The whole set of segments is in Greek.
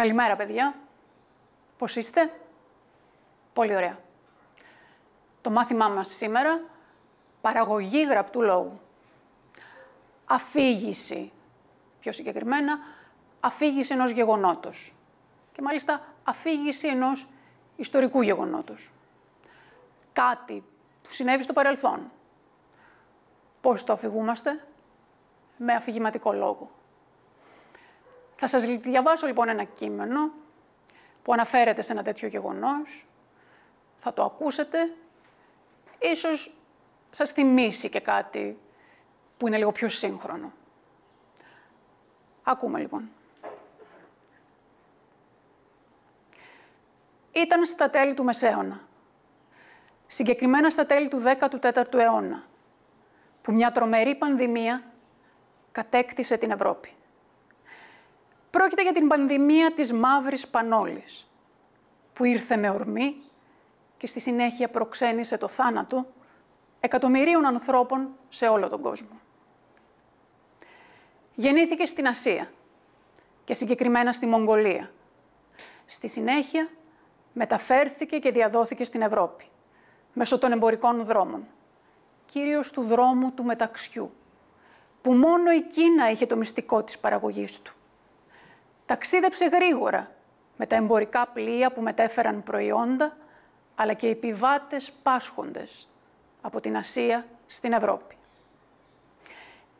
Καλημέρα, παιδιά. Πώς είστε; Πολύ ωραία. Το μάθημά μας σήμερα, παραγωγή γραπτού λόγου. Αφήγηση, πιο συγκεκριμένα, αφήγηση ενός γεγονότος. Και μάλιστα αφήγηση ενός ιστορικού γεγονότος. Κάτι που συνέβη στο παρελθόν. Πώς το αφηγούμαστε; Με αφηγηματικό λόγο. Θα σας διαβάσω λοιπόν ένα κείμενο που αναφέρεται σε ένα τέτοιο γεγονός. Θα το ακούσετε. Ίσως σας θυμίσει και κάτι που είναι λίγο πιο σύγχρονο. Ακούμε λοιπόν. Ήταν στα τέλη του Μεσαίωνα. Συγκεκριμένα στα τέλη του 14ου αιώνα, που μια τρομερή πανδημία κατέκτησε την Ευρώπη. Πρόκειται για την πανδημία της μαύρης πανόλης, που ήρθε με ορμή και στη συνέχεια προξένησε το θάνατο εκατομμυρίων ανθρώπων σε όλο τον κόσμο. Γεννήθηκε στην Ασία και συγκεκριμένα στη Μογγολία. Στη συνέχεια μεταφέρθηκε και διαδόθηκε στην Ευρώπη, μέσω των εμπορικών δρόμων, κυρίως του δρόμου του μεταξιού, που μόνο η Κίνα είχε το μυστικό της παραγωγής του. Ταξίδεψε γρήγορα με τα εμπορικά πλοία που μετέφεραν προϊόντα, αλλά και επιβάτες πάσχοντες από την Ασία στην Ευρώπη.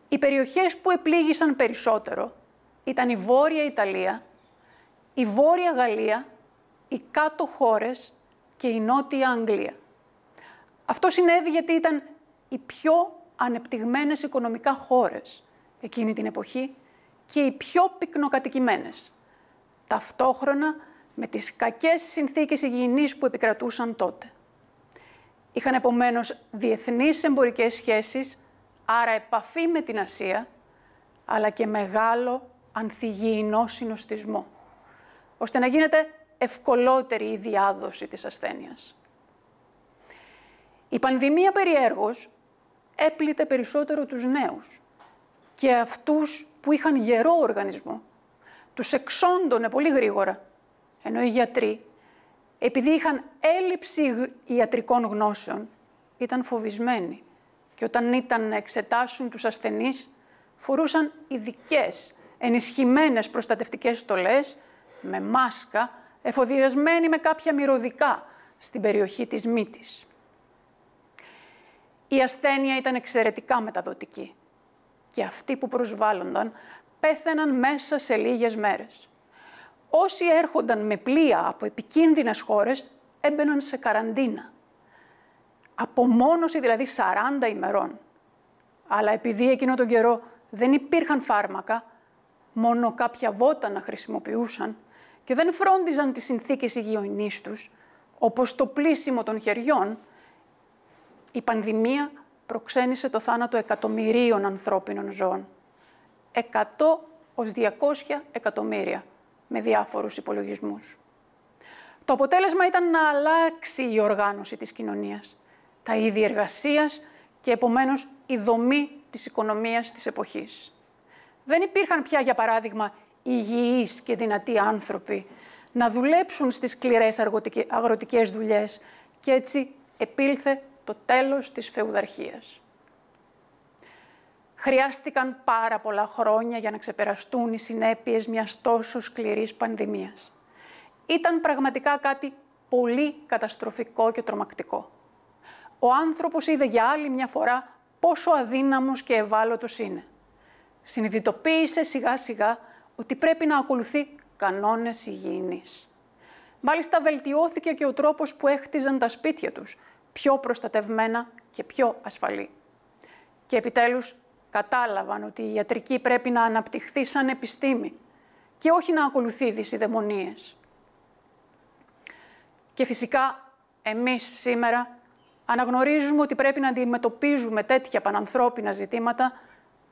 Οι περιοχές που επλήγησαν περισσότερο ήταν η Βόρεια Ιταλία, η Βόρεια Γαλλία, οι κάτω χώρες και η Νότια Αγγλία. Αυτό συνέβη γιατί ήταν οι πιο ανεπτυγμένες οικονομικά χώρες εκείνη την εποχή και οι πιο πυκνοκατοικημένες. Ταυτόχρονα με τις κακές συνθήκες υγιεινής που επικρατούσαν τότε. Είχαν επομένως διεθνείς εμπορικές σχέσεις, άρα επαφή με την Ασία, αλλά και μεγάλο ανθυγιεινό συνοστισμό, ώστε να γίνεται ευκολότερη η διάδοση της ασθένειας. Η πανδημία περιέργως έπλητε περισσότερο τους νέους και αυτούς που είχαν γερό οργανισμό. Τους εξόντωνε πολύ γρήγορα, ενώ οι γιατροί, επειδή είχαν έλλειψη ιατρικών γνώσεων, ήταν φοβισμένοι και όταν ήταν να εξετάσουν τους ασθενείς, φορούσαν ειδικές, ενισχυμένες προστατευτικές στολές, με μάσκα, εφοδιασμένοι με κάποια μυρωδικά στην περιοχή της μύτης. Η ασθένεια ήταν εξαιρετικά μεταδοτική και αυτοί που προσβάλλονταν πέθαιναν μέσα σε λίγες μέρες. Όσοι έρχονταν με πλοία από επικίνδυνες χώρες έμπαιναν σε καραντίνα. Απομόνωση δηλαδή 40 ημερών. Αλλά επειδή εκείνο τον καιρό δεν υπήρχαν φάρμακα, μόνο κάποια βότανα χρησιμοποιούσαν και δεν φρόντιζαν τις συνθήκες υγιεινής τους, όπως το πλήσιμο των χεριών, η πανδημία προξένησε το θάνατο εκατομμυρίων ανθρώπινων ζώων. 100 ως 200 εκατομμύρια με διάφορους υπολογισμούς. Το αποτέλεσμα ήταν να αλλάξει η οργάνωση της κοινωνίας, τα είδη εργασίας και επομένως η δομή της οικονομίας της εποχής. Δεν υπήρχαν πια, για παράδειγμα, υγιείς και δυνατοί άνθρωποι να δουλέψουν στις σκληρές αγροτικές δουλειές και έτσι επήλθε το τέλος της φεουδαρχίας. Χρειάστηκαν πάρα πολλά χρόνια για να ξεπεραστούν οι συνέπειες μιας τόσο σκληρής πανδημίας. Ήταν πραγματικά κάτι πολύ καταστροφικό και τρομακτικό. Ο άνθρωπος είδε για άλλη μια φορά πόσο αδύναμος και ευάλωτος είναι. Συνειδητοποίησε σιγά σιγά ότι πρέπει να ακολουθεί κανόνες υγιεινής. Μάλιστα βελτιώθηκε και ο τρόπος που έχτιζαν τα σπίτια τους, πιο προστατευμένα και πιο ασφαλή. Και επιτέλους κατάλαβαν ότι η ιατρική πρέπει να αναπτυχθεί σαν επιστήμη και όχι να ακολουθεί δυσιδαιμονίες. Και φυσικά εμείς σήμερα αναγνωρίζουμε ότι πρέπει να αντιμετωπίζουμε τέτοια πανανθρώπινα ζητήματα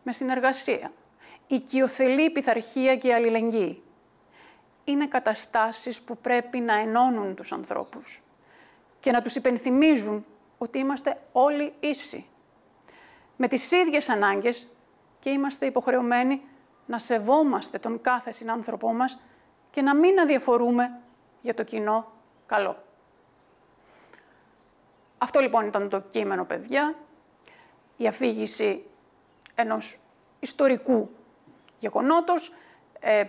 με συνεργασία, οικειοθελή πειθαρχία και αλληλεγγύη. Είναι καταστάσεις που πρέπει να ενώνουν τους ανθρώπους και να τους υπενθυμίζουν ότι είμαστε όλοι ίσοι, με τις ίδιες ανάγκες και είμαστε υποχρεωμένοι να σεβόμαστε τον κάθε συνάνθρωπό μας και και να μην αδιαφορούμε για το κοινό καλό. Αυτό λοιπόν ήταν το κείμενο, παιδιά. Η αφήγηση ενός ιστορικού γεγονότος. Ε,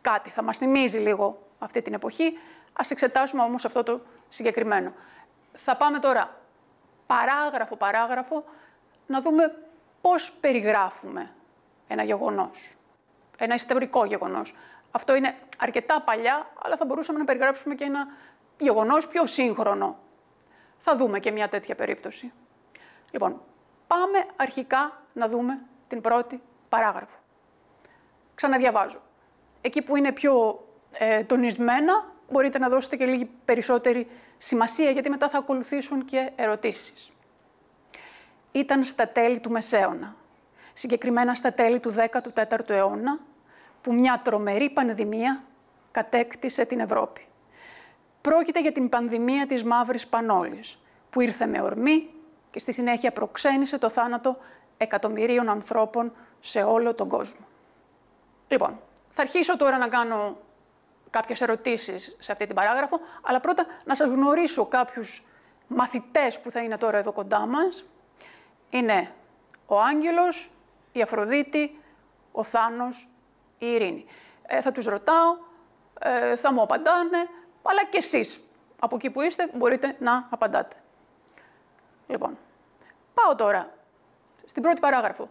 κάτι θα μας θυμίζει λίγο αυτή την εποχή. Ας εξετάσουμε όμως αυτό το συγκεκριμένο. Θα πάμε τώρα παράγραφο παράγραφο να δούμε πώς περιγράφουμε ένα γεγονός, ένα ιστορικό γεγονός. Αυτό είναι αρκετά παλιά, αλλά θα μπορούσαμε να περιγράψουμε και ένα γεγονός πιο σύγχρονο. Θα δούμε και μια τέτοια περίπτωση. Λοιπόν, πάμε αρχικά να δούμε την πρώτη παράγραφο. Ξαναδιαβάζω. Εκεί που είναι πιο ε, τονισμένα, μπορείτε να δώσετε και λίγη περισσότερη σημασία, γιατί μετά θα ακολουθήσουν και ερωτήσεις. Ήταν στα τέλη του Μεσαίωνα, συγκεκριμένα στα τέλη του 14ου αιώνα, που μια τρομερή πανδημία κατέκτησε την Ευρώπη. Πρόκειται για την πανδημία της Μαύρης Πανόλης, που ήρθε με ορμή και στη συνέχεια προξένησε το θάνατο εκατομμυρίων ανθρώπων σε όλο τον κόσμο. Λοιπόν, θα αρχίσω τώρα να κάνω κάποιες ερωτήσεις σε αυτή την παράγραφο, αλλά πρώτα να σας γνωρίσω κάποιους μαθητές που θα είναι τώρα εδώ κοντά μας. Είναι ο Άγγελος, η Αφροδίτη, ο Θάνος, η Ειρήνη. Ε, θα τους ρωτάω, ε, θα μου απαντάνε, αλλά και εσείς από εκεί που είστε μπορείτε να απαντάτε. Λοιπόν, πάω τώρα στην πρώτη παράγραφο.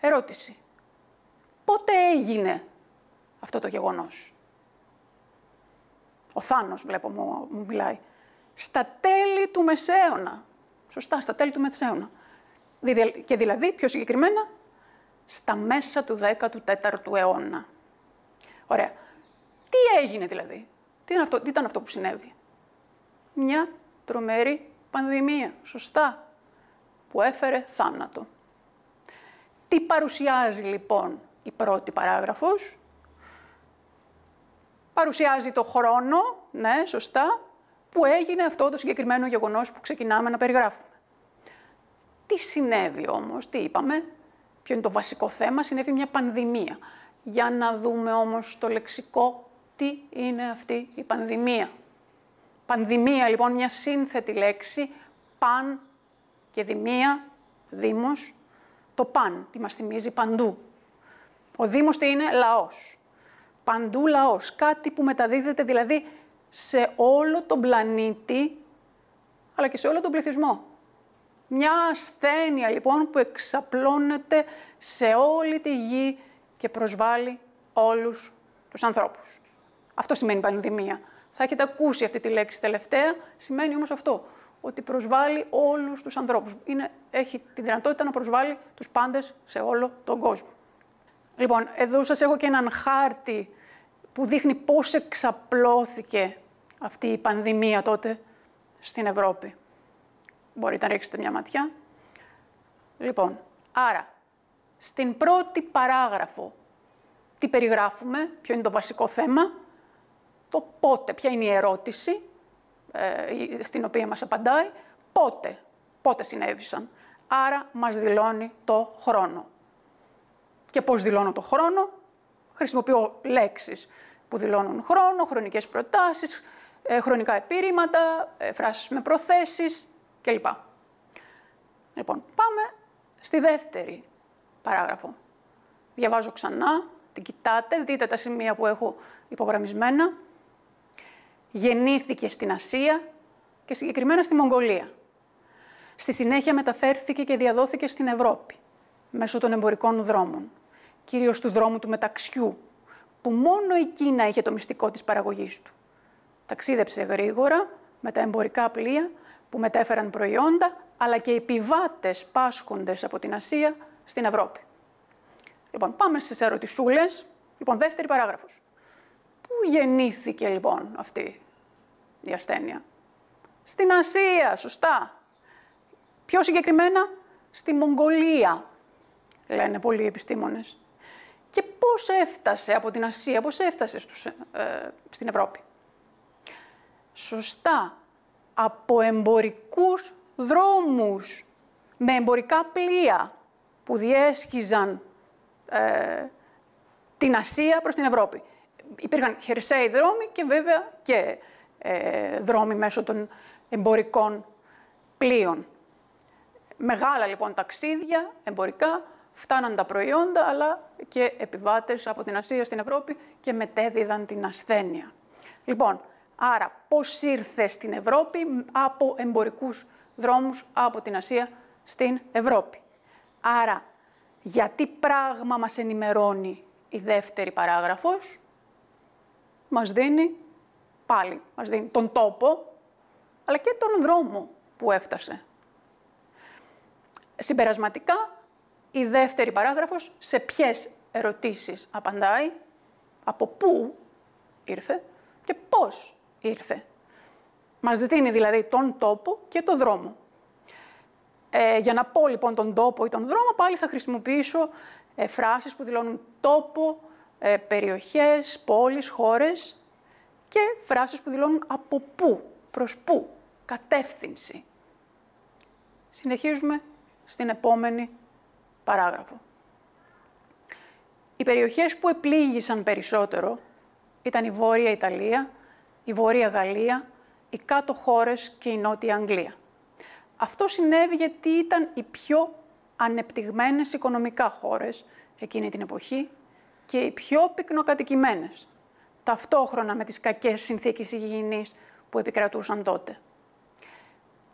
Ερώτηση. Πότε έγινε αυτό το γεγονός; Ο Θάνος, βλέπω, μου, μου μιλάει. Στα τέλη του Μεσαίωνα. Σωστά, στα τέλη του Μεσαίωνα. Και δηλαδή, πιο συγκεκριμένα, στα μέσα του 14ου αιώνα. Ωραία. Τι έγινε δηλαδή; Τι, είναι αυτό, τι ήταν αυτό που συνέβη; Μια τρομερή πανδημία. Σωστά. Που έφερε θάνατο. Τι παρουσιάζει λοιπόν η πρώτη παράγραφος; Παρουσιάζει το χρόνο, ναι, σωστά, που έγινε αυτό το συγκεκριμένο γεγονός που ξεκινάμε να περιγράφουμε. Τι συνέβη όμως, τι είπαμε, ποιο είναι το βασικό θέμα, συνέβη μια πανδημία. Για να δούμε όμως το λεξικό τι είναι αυτή η πανδημία. Πανδημία λοιπόν μια σύνθετη λέξη, παν και δημία, δήμος, το παν, τι μας θυμίζει παντού. Ο δήμος τι είναι, λαός παντού λαός, κάτι που μεταδίδεται δηλαδή σε όλο τον πλανήτη, αλλά και σε όλο τον πληθυσμό. Μια ασθένεια λοιπόν που εξαπλώνεται σε όλη τη γη και προσβάλλει όλους τους ανθρώπους. Αυτό σημαίνει πανδημία. Θα έχετε ακούσει αυτή τη λέξη τελευταία, σημαίνει όμως αυτό, ότι προσβάλλει όλους τους ανθρώπους. Είναι, έχει τη δυνατότητα να προσβάλλει τους πάντες σε όλο τον κόσμο. Λοιπόν, εδώ σας έχω και έναν χάρτη που δείχνει πώς εξαπλώθηκε αυτή η πανδημία τότε στην Ευρώπη. Μπορείτε να ρίξετε μια ματιά. Λοιπόν, άρα, στην πρώτη παράγραφο, τι περιγράφουμε, ποιο είναι το βασικό θέμα, το πότε, ποια είναι η ερώτηση ε, στην οποία μας απαντάει, πότε, πότε συνέβησαν. Άρα μας δηλώνει το χρόνο. Και πώς δηλώνω το χρόνο, χρησιμοποιώ λέξεις που δηλώνουν χρόνο, χρονικές προτάσεις, ε, χρονικά επίρρηματα, ε, φράσεις με προθέσεις κλπ. Λοιπόν, πάμε στη δεύτερη παράγραφο. Διαβάζω ξανά, την κοιτάτε, δείτε τα σημεία που έχω υπογραμμισμένα. Γεννήθηκε στην Ασία και συγκεκριμένα στη Μογγολία. Στη συνέχεια μεταφέρθηκε και διαδόθηκε στην Ευρώπη, μέσω των εμπορικών δρόμων κυρίως του δρόμου του μεταξιού, που μόνο η Κίνα είχε το μυστικό της παραγωγής του. Ταξίδεψε γρήγορα με τα εμπορικά πλοία που μετέφεραν προϊόντα, αλλά και επιβάτες πάσχοντες από την Ασία στην Ευρώπη. Λοιπόν, πάμε στις ερωτησούλες. Λοιπόν, δεύτερη παράγραφος. Πού γεννήθηκε λοιπόν αυτή η ασθένεια; Στην Ασία, σωστά. Πιο συγκεκριμένα, στη Μογγολία, λένε πολλοί επιστήμονες και πώς έφτασε από την Ασία, πώς έφτασε στους, ε, στην Ευρώπη. Σωστά, από εμπορικούς δρόμους, με εμπορικά πλοία που διέσχιζαν ε, την Ασία προς την Ευρώπη. υπήρχαν χερσαίοι δρόμοι και βέβαια και ε, δρόμοι μέσω των εμπορικών πλοίων. Μεγάλα λοιπόν ταξίδια εμπορικά, φτάναν τα προϊόντα, αλλά και επιβάτες από την Ασία στην Ευρώπη και μετέδιδαν την ασθένεια. Λοιπόν, άρα πώς ήρθε στην Ευρώπη από εμπορικούς δρόμους από την Ασία στην Ευρώπη. Άρα, γιατί πράγμα μας ενημερώνει η δεύτερη παράγραφος, μας δίνει πάλι, μας δίνει τον τόπο, αλλά και τον δρόμο που έφτασε. Συμπερασματικά, η δεύτερη παράγραφος σε ποιες ερωτήσεις απαντάει, από πού ήρθε και πώς ήρθε. Μας δίνει δηλαδή τον τόπο και τον δρόμο. Ε, για να πω λοιπόν τον τόπο ή τον δρόμο, πάλι θα χρησιμοποιήσω ε, φράσεις που δηλώνουν τόπο, ε, περιοχές, πόλεις, χώρες και φράσεις που δηλώνουν από πού, προς πού, κατεύθυνση. Συνεχίζουμε στην επόμενη παράγραφο. Οι περιοχές που επλήγησαν περισσότερο ήταν η Βόρεια Ιταλία, η Βόρεια Γαλλία, οι κάτω χώρες και η Νότια Αγγλία. Αυτό συνέβη γιατί ήταν οι πιο ανεπτυγμένες οικονομικά χώρες εκείνη την εποχή και οι πιο πυκνοκατοικημένες, ταυτόχρονα με τις κακές συνθήκες υγιεινής που επικρατούσαν τότε.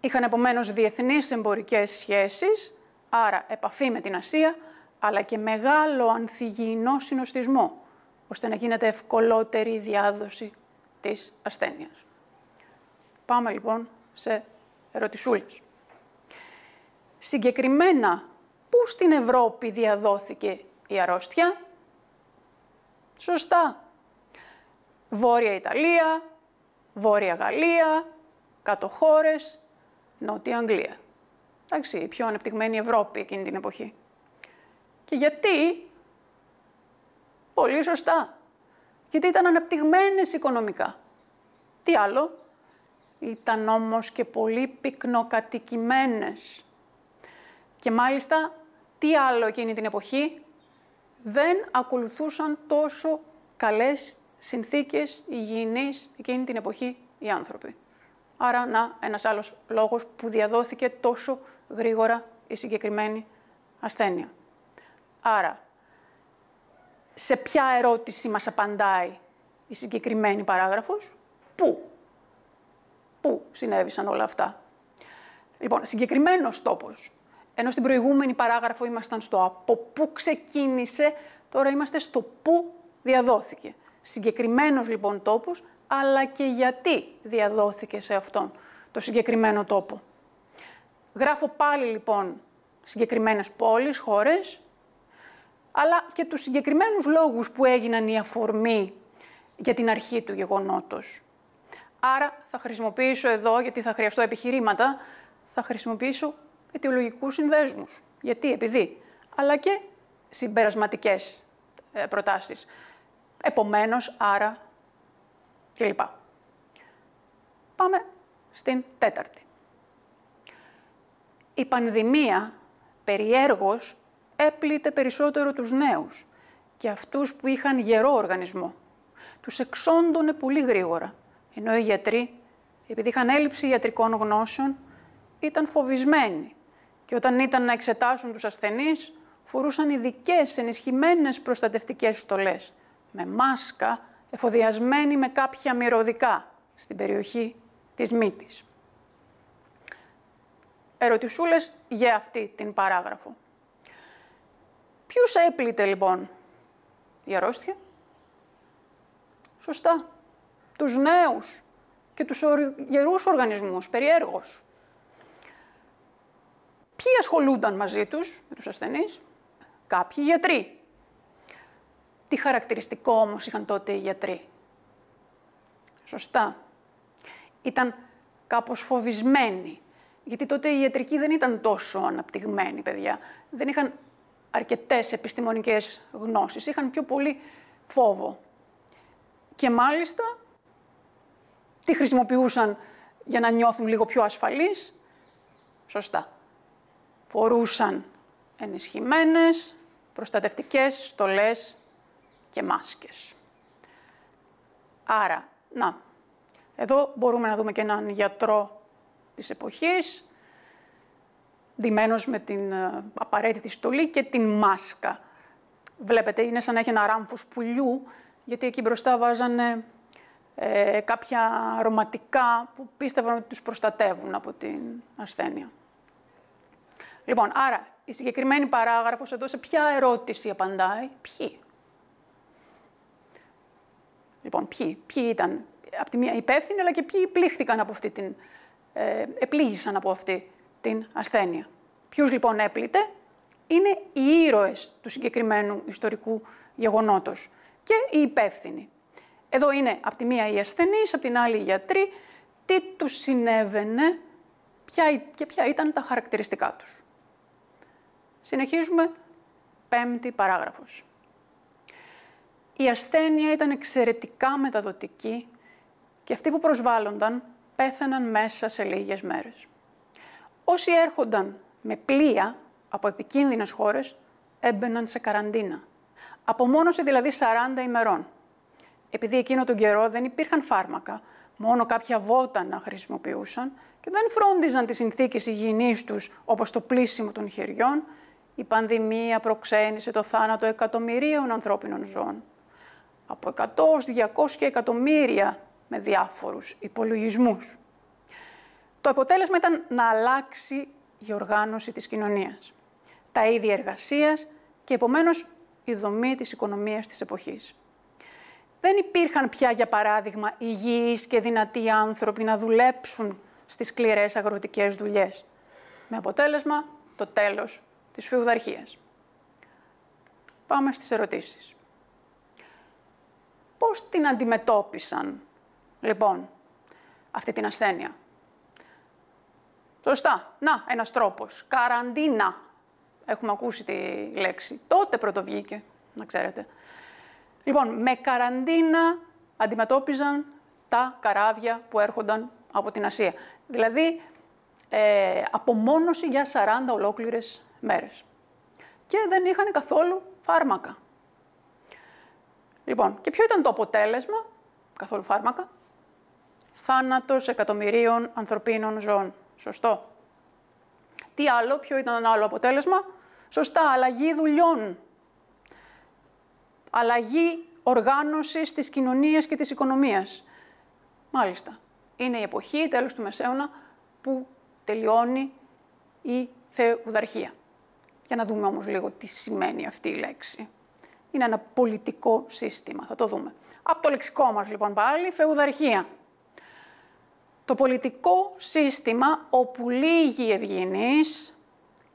Είχαν επομένως διεθνείς εμπορικές σχέσεις, άρα επαφή με την Ασία, αλλά και μεγάλο ανθυγιεινό συνοστισμό, ώστε να γίνεται ευκολότερη η διάδοση της ασθένειας. Πάμε λοιπόν σε ερωτησούλες. Συγκεκριμένα, πού στην Ευρώπη διαδόθηκε η αρρώστια; Σωστά. Βόρεια Ιταλία, Βόρεια Γαλλία, κάτω χώρες, Νότια Αγγλία. Εντάξει, η πιο ανεπτυγμένη Ευρώπη εκείνη την εποχή. Και γιατί; Πολύ σωστά. Γιατί ήταν ανεπτυγμένες οικονομικά. Τι άλλο; Ήταν όμως και πολύ πυκνοκατοικημένες. Και μάλιστα, τι άλλο εκείνη την εποχή; Δεν ακολουθούσαν τόσο καλές συνθήκες υγιεινής εκείνη την εποχή οι άνθρωποι. Άρα, να, ένας άλλος λόγος που διαδόθηκε τόσο γρήγορα η συγκεκριμένη ασθένεια. Άρα, σε ποια ερώτηση μας απαντάει η συγκεκριμένη παράγραφος, πού, πού συνέβησαν όλα αυτά; Λοιπόν, συγκεκριμένος τόπος, ενώ στην προηγούμενη παράγραφο ήμασταν στο από πού ξεκίνησε, τώρα είμαστε στο πού διαδόθηκε. Συγκεκριμένος λοιπόν τόπος, αλλά και γιατί διαδόθηκε σε αυτόν το συγκεκριμένο τόπο. Γράφω πάλι λοιπόν συγκεκριμένες πόλεις, χώρες, αλλά και τους συγκεκριμένους λόγους που έγιναν η αφορμή για την αρχή του γεγονότος. Άρα θα χρησιμοποιήσω εδώ, γιατί θα χρειαστώ επιχειρήματα, θα χρησιμοποιήσω αιτιολογικούς συνδέσμους. Γιατί, επειδή, αλλά και συμπερασματικές ε, προτάσεις. Επομένως, άρα κλπ. Πάμε στην τέταρτη. Η πανδημία περιέργως έπλητε περισσότερο τους νέους και αυτούς που είχαν γερό οργανισμό. Τους εξόντωνε πολύ γρήγορα, ενώ οι γιατροί, επειδή είχαν έλλειψη ιατρικών γνώσεων, ήταν φοβισμένοι και όταν ήταν να εξετάσουν τους ασθενείς, φορούσαν ειδικές ενισχυμένες προστατευτικές στολές, με μάσκα εφοδιασμένη με κάποια μυρωδικά στην περιοχή της μύτης. Ερωτησούλες για αυτή την παράγραφο. Ποιους έπλητε λοιπόν η αρρώστια; Σωστά. Τους νέους και τους γερούς οργανισμούς, περιέργως. Ποιοι ασχολούνταν μαζί τους, με τους ασθενείς; Κάποιοι γιατροί. Τι χαρακτηριστικό όμως είχαν τότε οι γιατροί; Σωστά. Ήταν κάπως φοβισμένοι. Γιατί τότε η ιατρική δεν ήταν τόσο αναπτυγμένη, παιδιά. Δεν είχαν αρκετές επιστημονικές γνώσεις. Είχαν πιο πολύ φόβο. Και μάλιστα, τι χρησιμοποιούσαν για να νιώθουν λίγο πιο ασφαλείς. Σωστά. Φορούσαν ενισχυμένες, προστατευτικές στολές και μάσκες. Άρα, να, εδώ μπορούμε να δούμε και έναν γιατρό της εποχής, ντυμένος με την ε, απαραίτητη στολή και την μάσκα. Βλέπετε, είναι σαν να έχει ένα ράμφος πουλιού, γιατί εκεί μπροστά βάζανε ε, κάποια αρωματικά που πίστευαν ότι τους προστατεύουν από την ασθένεια. Λοιπόν, άρα η συγκεκριμένη παράγραφος εδώ σε ποια ερώτηση απαντάει, ποιοι; Λοιπόν, ποιοι, ποιοι ήταν; Από τη μία υπεύθυνοι, αλλά και ποιοι πλήχθηκαν από αυτή την, ε, επλήγησαν από αυτή την ασθένεια. Ποιους λοιπόν έπλητε, είναι οι ήρωες του συγκεκριμένου ιστορικού γεγονότος και οι υπεύθυνοι. Εδώ είναι από τη μία οι ασθενείς, από την άλλη οι γιατροί, τι τους συνέβαινε ποια, και ποια ήταν τα χαρακτηριστικά τους. Συνεχίζουμε, πέμπτη παράγραφος. Η ασθένεια ήταν εξαιρετικά μεταδοτική και αυτοί που προσβάλλονταν πέθαναν μέσα σε λίγες μέρες. Όσοι έρχονταν με πλοία από επικίνδυνες χώρες έμπαιναν σε καραντίνα. Απομόνωση δηλαδή 40 ημερών. Επειδή εκείνο τον καιρό δεν υπήρχαν φάρμακα, μόνο κάποια βότανα χρησιμοποιούσαν και δεν φρόντιζαν τις συνθήκες υγιεινής τους όπως το πλήσιμο των χεριών, η πανδημία προξένησε το θάνατο εκατομμυρίων ανθρώπινων ζώων. Από 100 200 εκατομμύρια με διάφορους υπολογισμούς. Το αποτέλεσμα ήταν να αλλάξει η οργάνωση της κοινωνίας, τα είδη εργασίας και επομένως η δομή της οικονομίας της εποχής. Δεν υπήρχαν πια, για παράδειγμα, υγιείς και δυνατοί άνθρωποι να δουλέψουν στις σκληρές αγροτικές δουλειές, με αποτέλεσμα το τέλος της φεουδαρχίας. Πάμε στις ερωτήσεις. Πώς την αντιμετώπισαν, λοιπόν, αυτή την ασθένεια. Σωστά. Να, ένας τρόπος. Καραντίνα. Έχουμε ακούσει τη λέξη. Τότε πρωτοβγήκε, να ξέρετε. Λοιπόν, με καραντίνα αντιμετώπιζαν τα καράβια που έρχονταν από την Ασία. Δηλαδή, ε, απομόνωση για 40 ολόκληρες μέρες. Και δεν είχαν καθόλου φάρμακα. Λοιπόν, και ποιο ήταν το αποτέλεσμα, καθόλου φάρμακα, θάνατος εκατομμυρίων ανθρωπίνων ζώων. Σωστό. Τι άλλο, ποιο ήταν ένα άλλο αποτέλεσμα, σωστά, αλλαγή δουλειών. Αλλαγή οργάνωσης της κοινωνίας και της οικονομίας. Μάλιστα. Είναι η εποχή, τέλος του Μεσαίωνα, που τελειώνει η θεουδαρχία. Για να δούμε όμως λίγο τι σημαίνει αυτή η λέξη. Είναι ένα πολιτικό σύστημα, θα το δούμε. Από το λεξικό μας λοιπόν πάλι, φεουδαρχία. Το πολιτικό σύστημα όπου λίγοι ευγενείς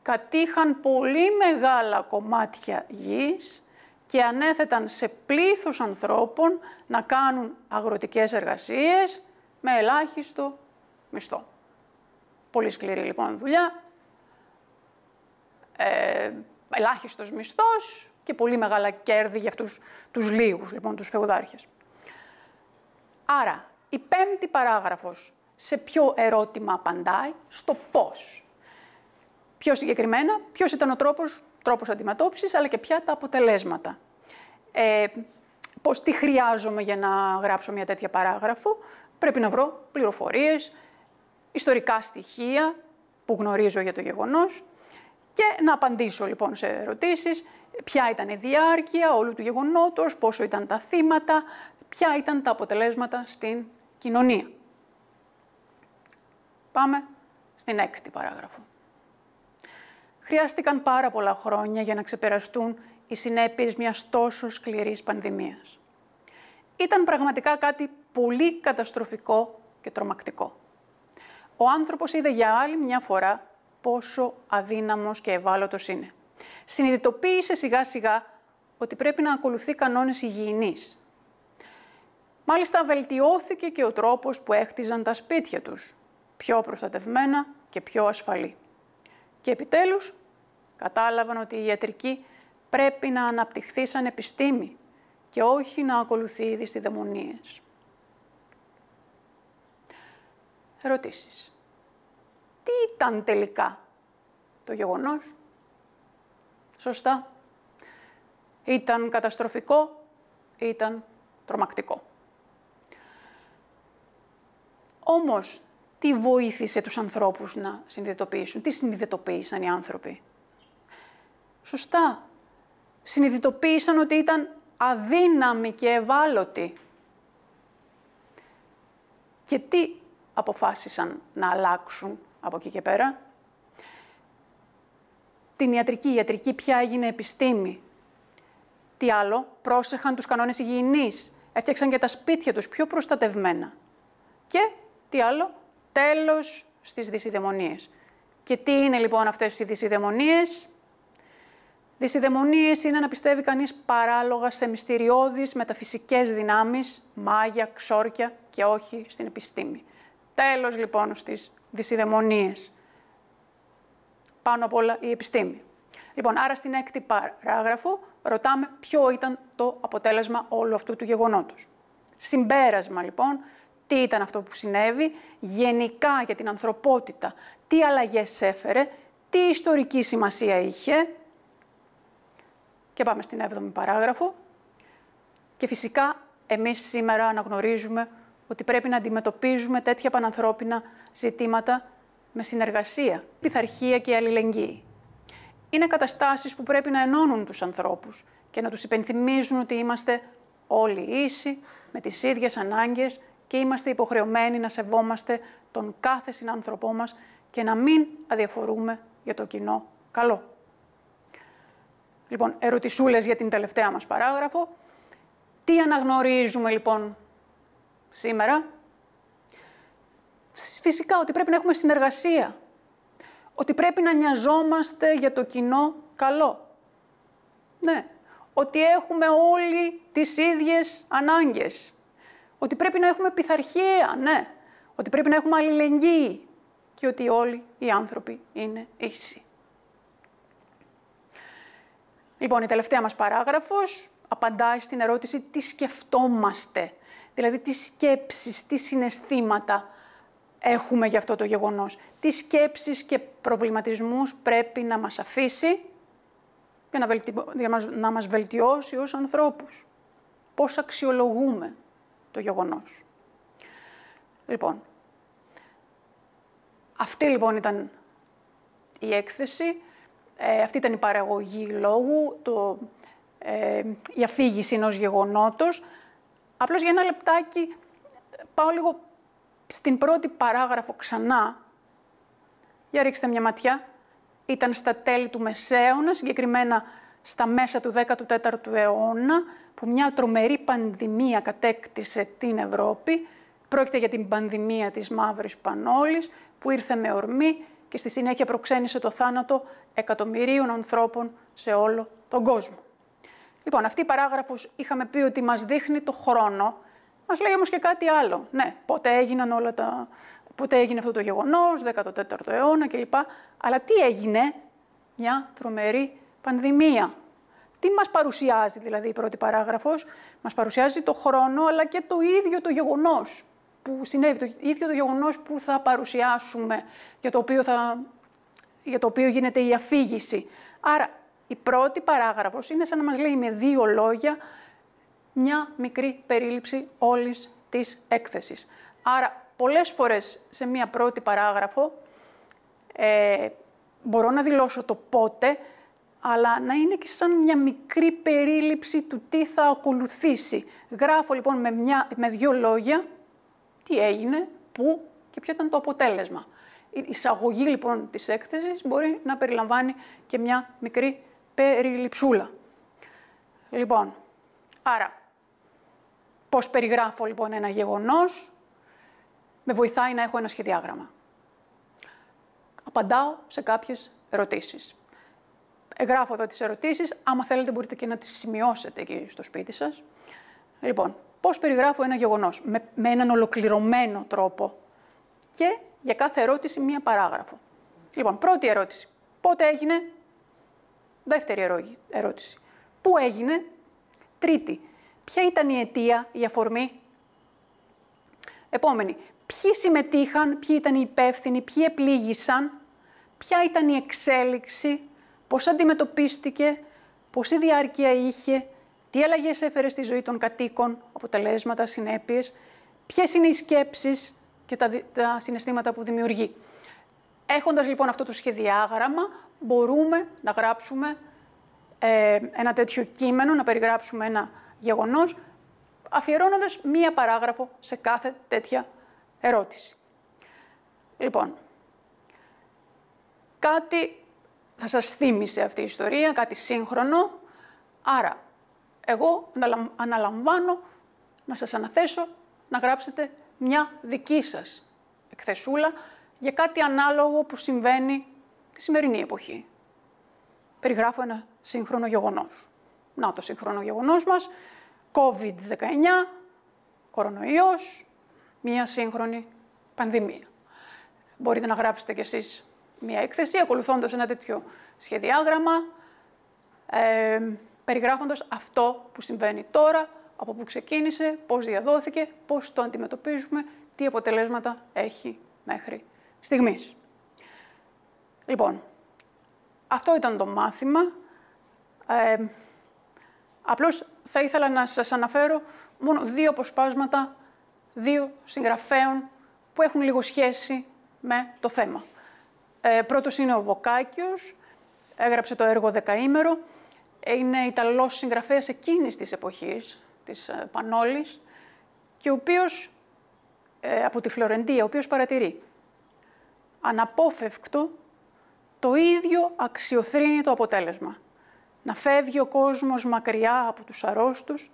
κατήχαν πολύ μεγάλα κομμάτια γης και ανέθεταν σε πλήθος ανθρώπων να κάνουν αγροτικές εργασίες με ελάχιστο μισθό. Πολύ σκληρή λοιπόν δουλειά, ε, ελάχιστος μισθός και πολύ μεγάλα κέρδη για αυτούς τους λίγους, λοιπόν, τους φεουδάρχες. Άρα, η πέμπτη παράγραφος σε ποιο ερώτημα απαντάει, στο πώς. Πιο συγκεκριμένα, ποιος ήταν ο τρόπος, τρόπος αντιμετώπισης, αλλά και ποια τα αποτελέσματα. Ε, πώς, τι χρειάζομαι για να γράψω μια τέτοια παράγραφο. Πρέπει να βρω πληροφορίες, ιστορικά στοιχεία που γνωρίζω για το γεγονός και να απαντήσω λοιπόν σε ερωτήσεις, ποια ήταν η διάρκεια όλου του γεγονότος, πόσο ήταν τα θύματα, ποια ήταν τα αποτελέσματα στην κοινωνία. Πάμε στην έκτη παράγραφο. Χρειάστηκαν πάρα πολλά χρόνια για να ξεπεραστούν οι συνέπειες μιας τόσο σκληρής πανδημίας. Ήταν πραγματικά κάτι πολύ καταστροφικό και τρομακτικό. Ο άνθρωπος είδε για άλλη μια φορά πόσο αδύναμος και ευάλωτος είναι. Συνειδητοποίησε σιγά σιγά ότι πρέπει να ακολουθεί κανόνες υγιεινής. Μάλιστα βελτιώθηκε και ο τρόπος που έχτιζαν τα σπίτια τους, πιο προστατευμένα και πιο ασφαλή. Και επιτέλους κατάλαβαν ότι η ιατρική πρέπει να αναπτυχθεί σαν επιστήμη και όχι να ακολουθεί ήδη στις δαιμονίες. Ερωτήσεις. Τι ήταν τελικά το γεγονός; Σωστά. Ήταν καταστροφικό, ήταν τρομακτικό. Όμως, τι βοήθησε τους ανθρώπους να συνειδητοποιήσουν, τι συνειδητοποίησαν οι άνθρωποι. Σωστά. Συνειδητοποίησαν ότι ήταν αδύναμοι και ευάλωτοι. Και τι αποφάσισαν να αλλάξουν από εκεί και πέρα; Την ιατρική. Η ιατρική πια έγινε επιστήμη. Τι άλλο, πρόσεχαν τους κανόνες υγιεινής. Έφτιαξαν και τα σπίτια τους πιο προστατευμένα. Και τι άλλο, τέλος στις δυσιδαιμονίες. Και τι είναι λοιπόν αυτές οι δυσιδαιμονίες; Δυσιδαιμονίες είναι να πιστεύει κανείς παράλογα σε μυστηριώδεις μεταφυσικές δυνάμεις, μάγια, ξόρκια και όχι στην επιστήμη. Τέλος λοιπόν στις δυσιδαιμονίες. Πάνω απ' όλα η επιστήμη. Λοιπόν, άρα στην έκτη παράγραφο ρωτάμε ποιο ήταν το αποτέλεσμα όλου αυτού του γεγονότος. Συμπέρασμα λοιπόν, τι ήταν αυτό που συνέβη, γενικά για την ανθρωπότητα, τι αλλαγές έφερε, τι ιστορική σημασία είχε. Και πάμε στην 7η παράγραφο. Και φυσικά εμείς σήμερα αναγνωρίζουμε ότι πρέπει να αντιμετωπίζουμε τέτοια πανανθρώπινα ζητήματα με συνεργασία, πειθαρχία και αλληλεγγύη. Είναι καταστάσεις που πρέπει να ενώνουν τους ανθρώπους και να τους υπενθυμίζουν ότι είμαστε όλοι ίσοι, με τις ίδιες ανάγκες και είμαστε υποχρεωμένοι να σεβόμαστε τον κάθε συνάνθρωπό μας και να μην αδιαφορούμε για το κοινό καλό. Λοιπόν, ερωτησούλες για την τελευταία μας παράγραφο. Τι αναγνωρίζουμε λοιπόν σήμερα; Φυσικά ότι πρέπει να έχουμε συνεργασία. Ότι πρέπει να νοιαζόμαστε για το κοινό καλό. Ναι. Ότι έχουμε όλοι τις ίδιες ανάγκες. Ότι πρέπει να έχουμε πειθαρχία, ναι. Ότι πρέπει να έχουμε αλληλεγγύη. Και ότι όλοι οι άνθρωποι είναι ίσοι. Λοιπόν, η τελευταία μας παράγραφος απαντάει στην ερώτηση τι σκεφτόμαστε; Δηλαδή, τι σκέψεις, τι συναισθήματα έχουμε για αυτό το γεγονός; Τι σκέψεις και προβληματισμούς πρέπει να μας αφήσει για να, βελτι... να μας βελτιώσει ως ανθρώπους; Πώς αξιολογούμε το γεγονός. Λοιπόν, αυτή λοιπόν ήταν η έκθεση, ε, αυτή ήταν η παραγωγή λόγου, το, ε, η αφήγηση ενός γεγονότος. Απλώς για ένα λεπτάκι πάω λίγο στην πρώτη παράγραφο ξανά. Για ρίξτε μια ματιά. Ήταν στα τέλη του Μεσαίωνα, συγκεκριμένα στα μέσα του 14ου αιώνα, που μια τρομερή πανδημία κατέκτησε την Ευρώπη. Πρόκειται για την πανδημία της Μαύρης Πανόλης, που ήρθε με ορμή και στη συνέχεια προξένησε το θάνατο εκατομμυρίων ανθρώπων σε όλο τον κόσμο. Λοιπόν, αυτή η παράγραφος είχαμε πει ότι μας δείχνει το χρόνο, μας λέει όμως και κάτι άλλο. Ναι, πότε έγιναν όλα τα... Πότε έγινε αυτό το γεγονός, 14ο αιώνα κλπ. Αλλά τι έγινε, μια τρομερή πανδημία. Τι μας παρουσιάζει δηλαδή η πρώτη παράγραφος, μας παρουσιάζει το χρόνο αλλά και το ίδιο το γεγονός που συνέβη, το ίδιο το γεγονός που θα παρουσιάσουμε, για το οποίο, θα, για το οποίο γίνεται η αφήγηση. Άρα η πρώτη παράγραφος είναι σαν να μας λέει με δύο λόγια μια μικρή περίληψη όλης της έκθεσης. Άρα, πολλές φορές σε μια πρώτη παράγραφο ε, μπορώ να δηλώσω το πότε, αλλά να είναι και σαν μια μικρή περίληψη του τι θα ακολουθήσει. Γράφω λοιπόν με, μια, με δύο λόγια τι έγινε, πού και ποιο ήταν το αποτέλεσμα. Η εισαγωγή λοιπόν της έκθεσης μπορεί να περιλαμβάνει και μια μικρή περιληψούλα. Λοιπόν, άρα, πώς περιγράφω λοιπόν ένα γεγονός, με βοηθάει να έχω ένα σχεδιάγραμμα. Απαντάω σε κάποιες ερωτήσεις. Γράφω εδώ τις ερωτήσεις, άμα θέλετε μπορείτε και να τις σημειώσετε εκεί στο σπίτι σας. Λοιπόν, πώς περιγράφω ένα γεγονός, με, με έναν ολοκληρωμένο τρόπο και για κάθε ερώτηση μία παράγραφο. Λοιπόν, πρώτη ερώτηση. Πότε έγινε, Δεύτερη ερώτηση. Πού έγινε; Τρίτη. Ποια ήταν η αιτία, η αφορμή; Επόμενη. Ποιοι συμμετείχαν, ποιοι ήταν οι υπεύθυνοι, ποιοι επλήγησαν, ποια ήταν η εξέλιξη, πώς αντιμετωπίστηκε, πόση διάρκεια είχε, τι αλλαγές έφερε στη ζωή των κατοίκων, αποτελέσματα, συνέπειες, ποιες είναι οι σκέψεις, και τα, τα συναισθήματα που δημιουργεί. Έχοντας λοιπόν αυτό το σχεδιάγραμμα, μπορούμε να γράψουμε ε, ένα τέτοιο κείμενο, να περιγράψουμε ένα γεγονός, αφιερώνοντας μία παράγραφο σε κάθε τέτοια ερώτηση. Λοιπόν, κάτι θα σας θύμισε αυτή η ιστορία, κάτι σύγχρονο, άρα εγώ αναλαμβάνω να σας αναθέσω να γράψετε μια δική σας εκθεσούλα για κάτι ανάλογο που συμβαίνει τη σημερινή εποχή. Περιγράφω ένα σύγχρονο γεγονός. Να το σύγχρονο γεγονός μας, COVID-19, κορονοϊός, μια σύγχρονη πανδημία. Μπορείτε να γράψετε κι εσείς μια έκθεση ακολουθώντας ένα τέτοιο σχεδιάγραμμα, ε, περιγράφοντας αυτό που συμβαίνει τώρα, από πού ξεκίνησε, πώς διαδόθηκε, πώς το αντιμετωπίζουμε, τι αποτελέσματα έχει μέχρι στιγμής. Λοιπόν, αυτό ήταν το μάθημα. Ε, απλώς θα ήθελα να σας αναφέρω μόνο δύο αποσπάσματα δύο συγγραφέων που έχουν λίγο σχέση με το θέμα. Ε, πρώτος είναι ο Βοκάκιος, έγραψε το έργο «Δεκαήμερο». Είναι Ιταλός συγγραφέας εκείνης της εποχής, της ε, Πανόλης, και ο οποίος, ε, από τη Φλωρεντία, ο οποίος παρατηρεί αναπόφευκτο το ίδιο αξιοθρύνει το αποτέλεσμα. Να φεύγει ο κόσμος μακριά από τους αρρώστους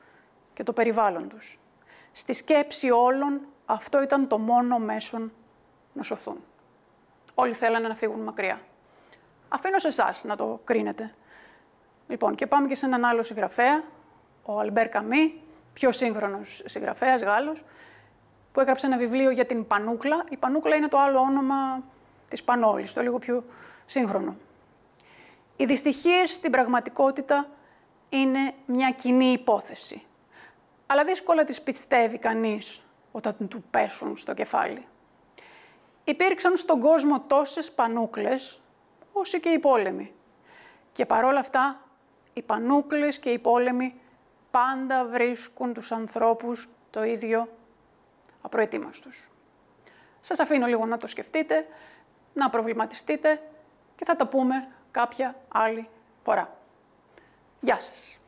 και το περιβάλλον τους. Στη σκέψη όλων αυτό ήταν το μόνο μέσον να σωθούν. Όλοι θέλανε να φύγουν μακριά. Αφήνω σε εσάς να το κρίνετε. Λοιπόν, και πάμε και σε έναν άλλο συγγραφέα, ο Αλμπέρ Καμί, πιο σύγχρονος συγγραφέας Γάλλος, που έγραψε ένα βιβλίο για την Πανούκλα. Η Πανούκλα είναι το άλλο όνομα της Πανόλης, το λίγο πιο σύγχρονο. Οι δυστυχίες στην πραγματικότητα είναι μια κοινή υπόθεση. Αλλά δύσκολα τις πιστεύει κανείς όταν του πέσουν στο κεφάλι. Υπήρξαν στον κόσμο τόσες πανούκλες, όσοι και οι πόλεμοι. Και παρόλα αυτά, οι πανούκλες και οι πόλεμοι πάντα βρίσκουν τους ανθρώπους το ίδιο απροετοίμαστος. Σας αφήνω λίγο να το σκεφτείτε, να προβληματιστείτε και θα τα πούμε κάποια άλλη φορά. Γεια σας.